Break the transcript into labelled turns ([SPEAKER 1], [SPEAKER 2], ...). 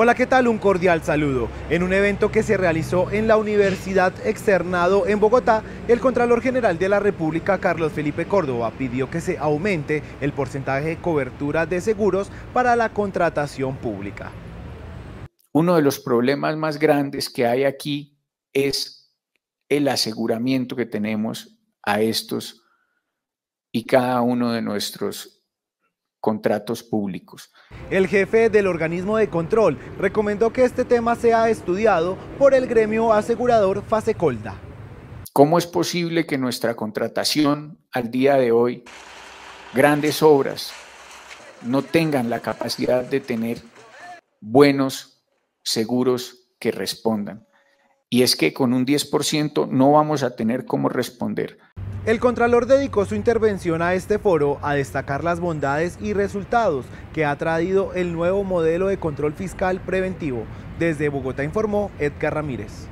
[SPEAKER 1] Hola, ¿qué tal? Un cordial saludo. En un evento que se realizó en la Universidad Externado en Bogotá, el Contralor General de la República, Carlos Felipe Córdoba, pidió que se aumente el porcentaje de cobertura de seguros para la contratación pública.
[SPEAKER 2] Uno de los problemas más grandes que hay aquí es el aseguramiento que tenemos a estos y cada uno de nuestros contratos públicos.
[SPEAKER 1] El jefe del organismo de control recomendó que este tema sea estudiado por el gremio asegurador Fasecolda.
[SPEAKER 2] ¿Cómo es posible que nuestra contratación al día de hoy, grandes obras, no tengan la capacidad de tener buenos seguros que respondan? Y es que con un 10% no vamos a tener cómo responder.
[SPEAKER 1] El Contralor dedicó su intervención a este foro a destacar las bondades y resultados que ha traído el nuevo modelo de control fiscal preventivo. Desde Bogotá informó Edgar Ramírez.